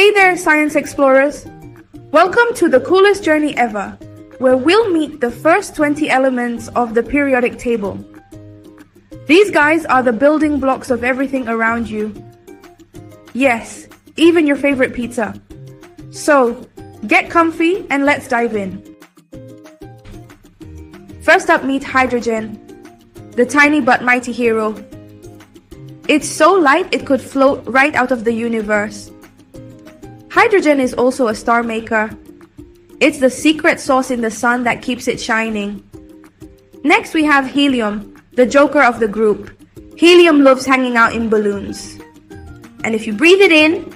Hey there, science explorers! Welcome to the coolest journey ever, where we'll meet the first 20 elements of the periodic table. These guys are the building blocks of everything around you. Yes, even your favorite pizza. So, get comfy and let's dive in. First up, meet hydrogen, the tiny but mighty hero. It's so light it could float right out of the universe. Hydrogen is also a star maker. It's the secret sauce in the sun that keeps it shining. Next, we have helium, the joker of the group. Helium loves hanging out in balloons. And if you breathe it in,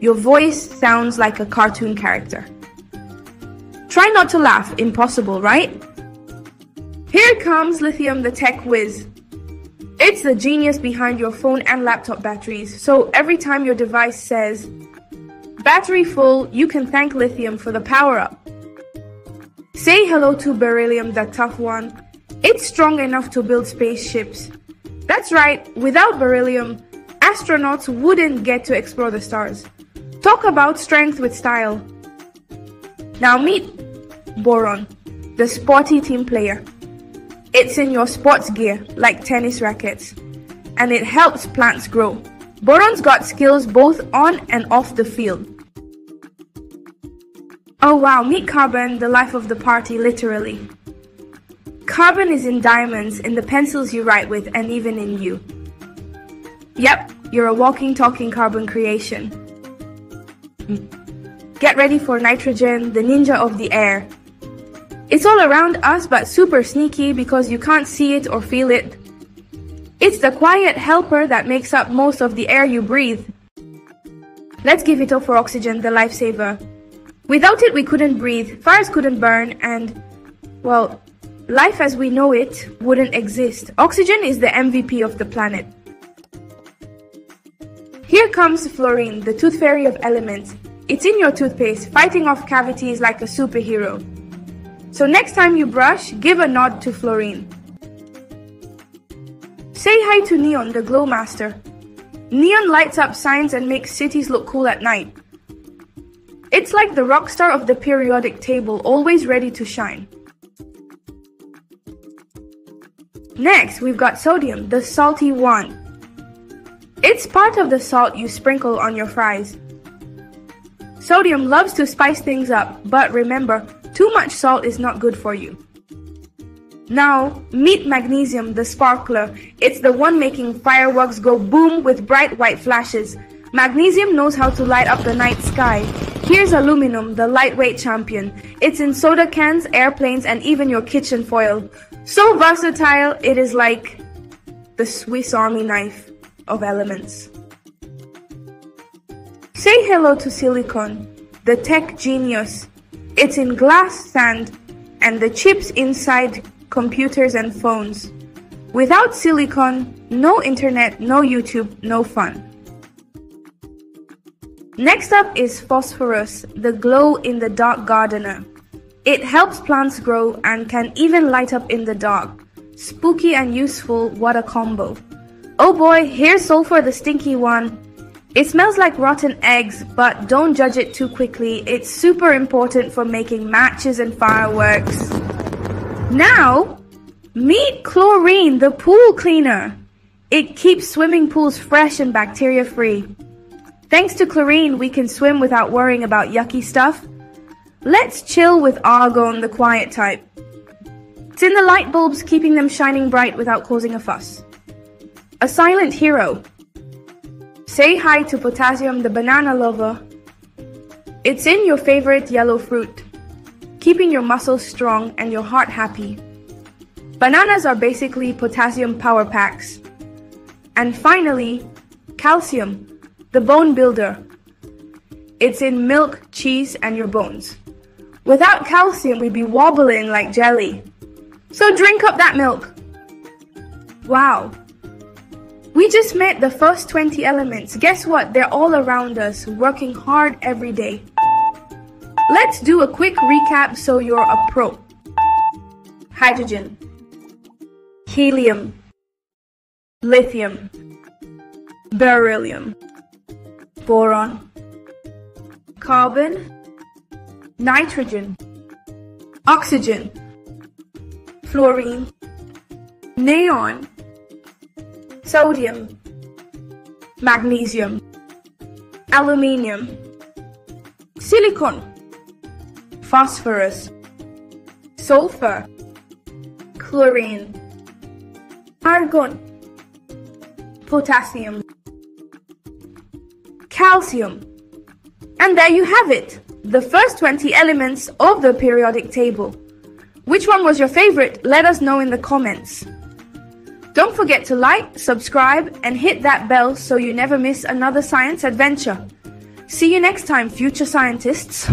your voice sounds like a cartoon character. Try not to laugh, impossible, right? Here comes lithium, the tech whiz. It's the genius behind your phone and laptop batteries, so every time your device says, battery full, you can thank lithium for the power up. Say hello to beryllium, that tough one. It's strong enough to build spaceships. That's right, without beryllium, astronauts wouldn't get to explore the stars. Talk about strength with style. Now meet Boron, the sporty team player. It's in your sports gear, like tennis rackets, and it helps plants grow. Boron's got skills both on and off the field. Oh wow, meet Carbon, the life of the party, literally. Carbon is in diamonds, in the pencils you write with, and even in you. Yep, you're a walking, talking carbon creation. Get ready for nitrogen, the ninja of the air. It's all around us, but super sneaky because you can't see it or feel it. It's the quiet helper that makes up most of the air you breathe. Let's give it up for oxygen, the lifesaver. Without it, we couldn't breathe, fires couldn't burn, and, well, Life as we know it wouldn't exist. Oxygen is the MVP of the planet. Here comes fluorine, the tooth fairy of elements. It's in your toothpaste, fighting off cavities like a superhero. So next time you brush, give a nod to fluorine. Say hi to Neon, the glow master. Neon lights up signs and makes cities look cool at night. It's like the rock star of the periodic table, always ready to shine. Next, we've got sodium, the salty one. It's part of the salt you sprinkle on your fries. Sodium loves to spice things up, but remember, too much salt is not good for you. Now, meet magnesium, the sparkler. It's the one making fireworks go boom with bright white flashes. Magnesium knows how to light up the night sky. Here's aluminum, the lightweight champion. It's in soda cans, airplanes, and even your kitchen foil. So versatile, it is like the Swiss Army knife of elements. Say hello to silicon, the tech genius. It's in glass, sand, and the chips inside computers and phones. Without silicon, no internet, no YouTube, no fun. Next up is phosphorus, the glow in the dark gardener. It helps plants grow and can even light up in the dark. Spooky and useful, what a combo. Oh boy, here's sulfur the stinky one. It smells like rotten eggs, but don't judge it too quickly. It's super important for making matches and fireworks. Now, meet chlorine, the pool cleaner. It keeps swimming pools fresh and bacteria free. Thanks to chlorine, we can swim without worrying about yucky stuff. Let's chill with argon, the quiet type. It's in the light bulbs, keeping them shining bright without causing a fuss. A silent hero. Say hi to potassium, the banana lover. It's in your favorite yellow fruit, keeping your muscles strong and your heart happy. Bananas are basically potassium power packs. And finally, calcium, the bone builder. It's in milk, cheese, and your bones. Without calcium, we'd be wobbling like jelly. So drink up that milk. Wow. We just met the first 20 elements. Guess what? They're all around us, working hard every day. Let's do a quick recap so you're a pro. Hydrogen, helium, lithium, beryllium, boron, carbon, nitrogen, oxygen, fluorine, neon, sodium, magnesium, aluminium, silicon, phosphorus, sulfur, chlorine, argon, potassium, calcium. And there you have it, the first 20 elements of the periodic table. Which one was your favorite? Let us know in the comments. Don't forget to like, subscribe, and hit that bell so you never miss another science adventure. See you next time, future scientists.